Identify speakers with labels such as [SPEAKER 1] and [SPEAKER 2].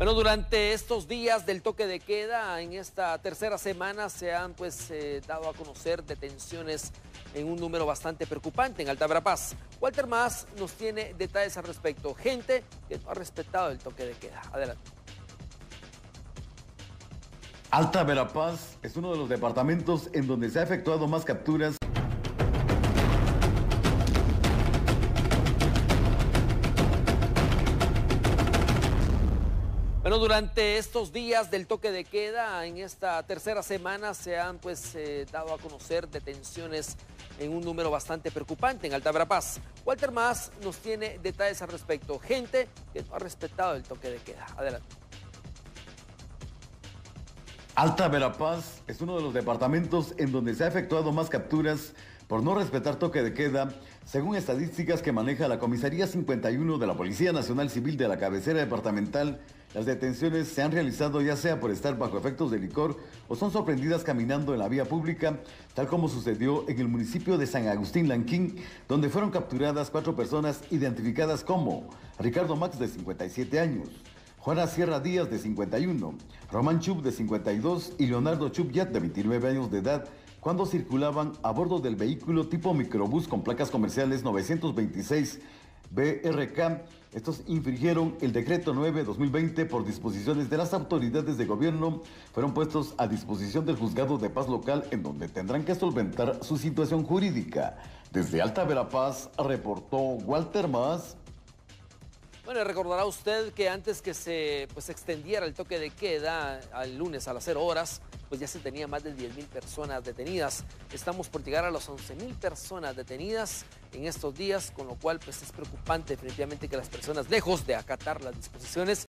[SPEAKER 1] Bueno, durante estos días del toque de queda, en esta tercera semana, se han pues eh, dado a conocer detenciones en un número bastante preocupante en Alta Verapaz. Walter Más nos tiene detalles al respecto. Gente que no ha respetado el toque de queda. Adelante.
[SPEAKER 2] Alta Verapaz es uno de los departamentos en donde se ha efectuado más capturas
[SPEAKER 1] Bueno, durante estos días del toque de queda, en esta tercera semana, se han pues eh, dado a conocer detenciones en un número bastante preocupante en Alta Verapaz. Walter Más nos tiene detalles al respecto. Gente que no ha respetado el toque de queda. Adelante.
[SPEAKER 2] Alta Verapaz es uno de los departamentos en donde se ha efectuado más capturas por no respetar toque de queda, según estadísticas que maneja la Comisaría 51 de la Policía Nacional Civil de la cabecera departamental. Las detenciones se han realizado ya sea por estar bajo efectos de licor o son sorprendidas caminando en la vía pública, tal como sucedió en el municipio de San Agustín Lanquín, donde fueron capturadas cuatro personas identificadas como Ricardo Max de 57 años, Juana Sierra Díaz de 51, Román Chub de 52 y Leonardo Chub Yat de 29 años de edad cuando circulaban a bordo del vehículo tipo microbús con placas comerciales 926 BRK. Estos infringieron el decreto 9-2020 por disposiciones de las autoridades de gobierno. Fueron puestos a disposición del juzgado de paz local en donde tendrán que solventar su situación jurídica. Desde Alta Verapaz reportó Walter Más.
[SPEAKER 1] Bueno, recordará usted que antes que se pues, extendiera el toque de queda al lunes a las 0 horas, pues ya se tenía más de 10 mil personas detenidas. Estamos por llegar a las 11 mil personas detenidas en estos días, con lo cual pues es preocupante definitivamente que las personas, lejos de acatar las disposiciones,